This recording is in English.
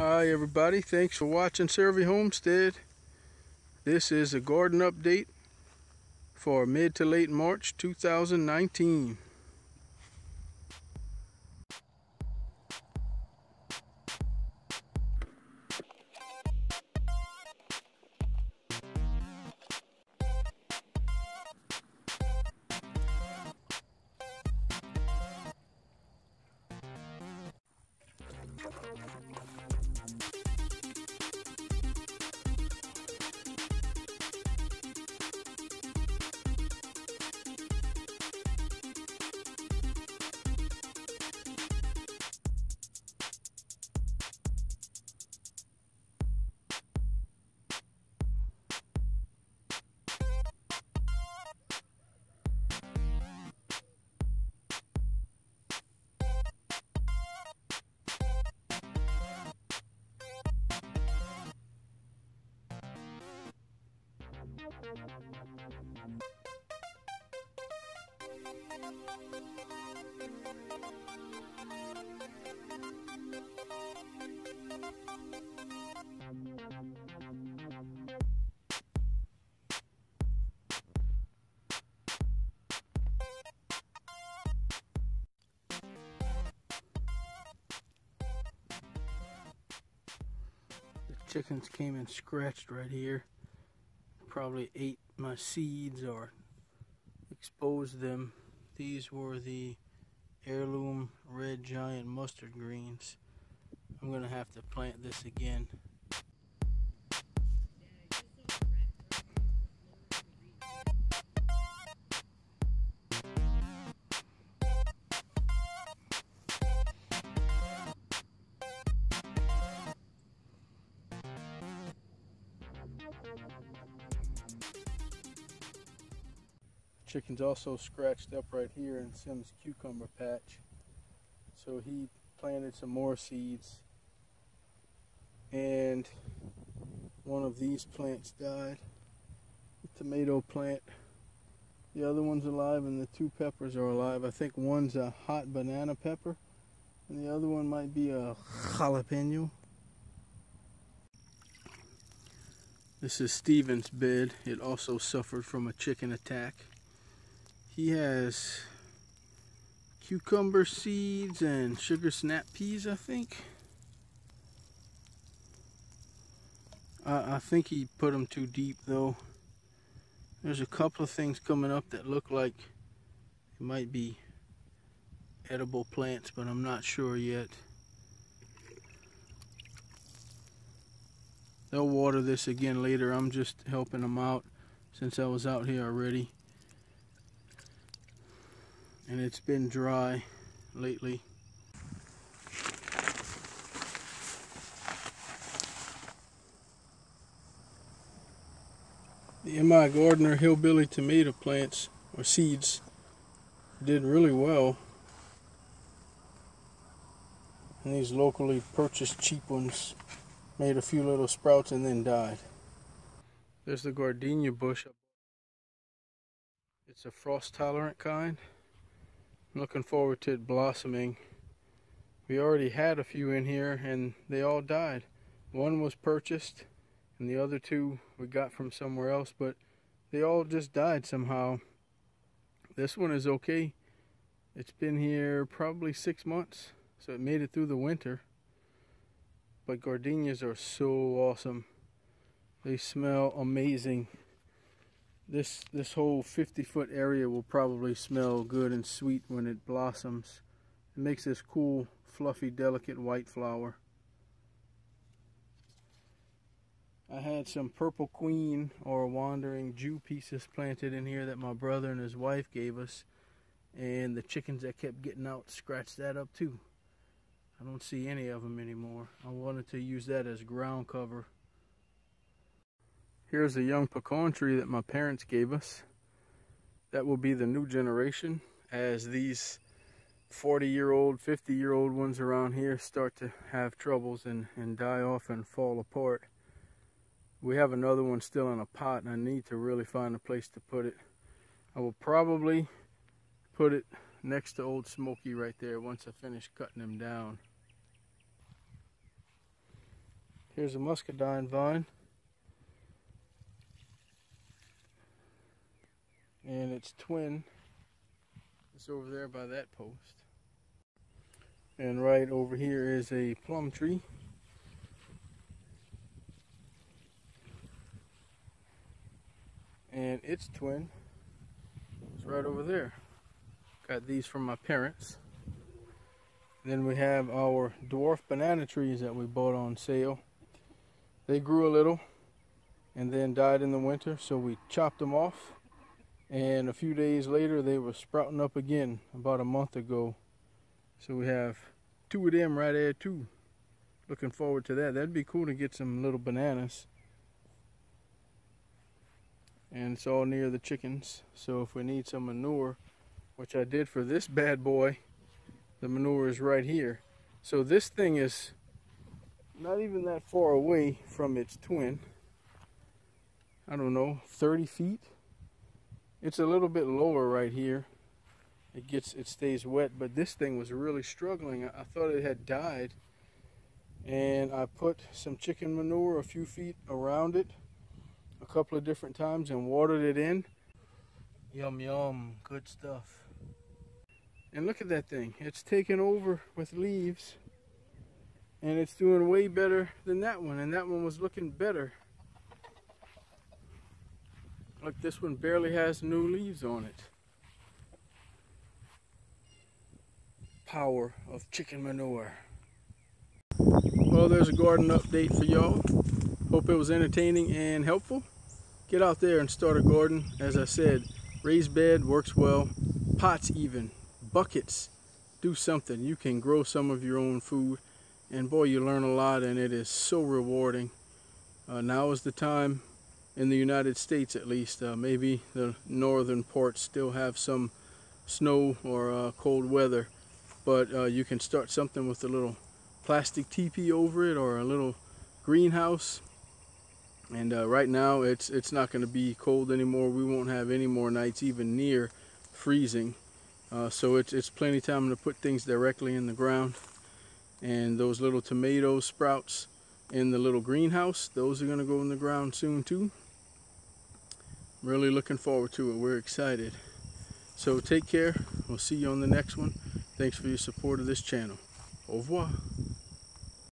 Hi everybody, thanks for watching SERVi Homestead. This is a garden update for mid to late March 2019. Chickens came and scratched right here. Probably ate my seeds or exposed them. These were the heirloom red giant mustard greens. I'm going to have to plant this again. Chicken's also scratched up right here in Sim's cucumber patch. So he planted some more seeds. And one of these plants died. The tomato plant. The other one's alive and the two peppers are alive. I think one's a hot banana pepper and the other one might be a jalapeno. This is Steven's bed. It also suffered from a chicken attack. He has cucumber seeds and sugar snap peas, I think. I, I think he put them too deep though. There's a couple of things coming up that look like it might be edible plants, but I'm not sure yet. They'll water this again later. I'm just helping them out since I was out here already and it's been dry lately. The M.I. Gardener Hillbilly tomato plants or seeds did really well. And these locally purchased cheap ones made a few little sprouts and then died. There's the gardenia bush. Up. It's a frost tolerant kind. Looking forward to it blossoming. We already had a few in here and they all died. One was purchased and the other two we got from somewhere else, but they all just died somehow. This one is okay. It's been here probably six months, so it made it through the winter. But gardenias are so awesome. They smell amazing this this whole 50 foot area will probably smell good and sweet when it blossoms. It makes this cool fluffy delicate white flower. I had some purple queen or wandering Jew pieces planted in here that my brother and his wife gave us and the chickens that kept getting out scratched that up too. I don't see any of them anymore. I wanted to use that as ground cover Here's a young pecan tree that my parents gave us. That will be the new generation as these 40 year old, 50 year old ones around here start to have troubles and, and die off and fall apart. We have another one still in a pot and I need to really find a place to put it. I will probably put it next to Old Smoky right there once I finish cutting them down. Here's a muscadine vine. And its twin is over there by that post. And right over here is a plum tree. And its twin is right over there. Got these from my parents. Then we have our dwarf banana trees that we bought on sale. They grew a little and then died in the winter, so we chopped them off. And a few days later, they were sprouting up again about a month ago. So we have two of them right there too. Looking forward to that. That'd be cool to get some little bananas. And it's all near the chickens. So if we need some manure, which I did for this bad boy, the manure is right here. So this thing is not even that far away from its twin. I don't know, 30 feet. It's a little bit lower right here. It gets, it stays wet, but this thing was really struggling. I, I thought it had died. And I put some chicken manure a few feet around it a couple of different times and watered it in. Yum, yum, good stuff. And look at that thing. It's taken over with leaves. And it's doing way better than that one. And that one was looking better. Look, this one barely has new leaves on it. Power of chicken manure. Well, there's a garden update for y'all. Hope it was entertaining and helpful. Get out there and start a garden. As I said, raised bed works well. Pots even buckets, do something. You can grow some of your own food. And boy, you learn a lot and it is so rewarding. Uh, now is the time in the United States at least. Uh, maybe the northern parts still have some snow or uh, cold weather. But uh, you can start something with a little plastic teepee over it or a little greenhouse. And uh, right now it's it's not going to be cold anymore. We won't have any more nights even near freezing. Uh, so it's, it's plenty time to put things directly in the ground. And those little tomato sprouts in the little greenhouse, those are going to go in the ground soon too. Really looking forward to it. We're excited. So take care. We'll see you on the next one. Thanks for your support of this channel. Au revoir.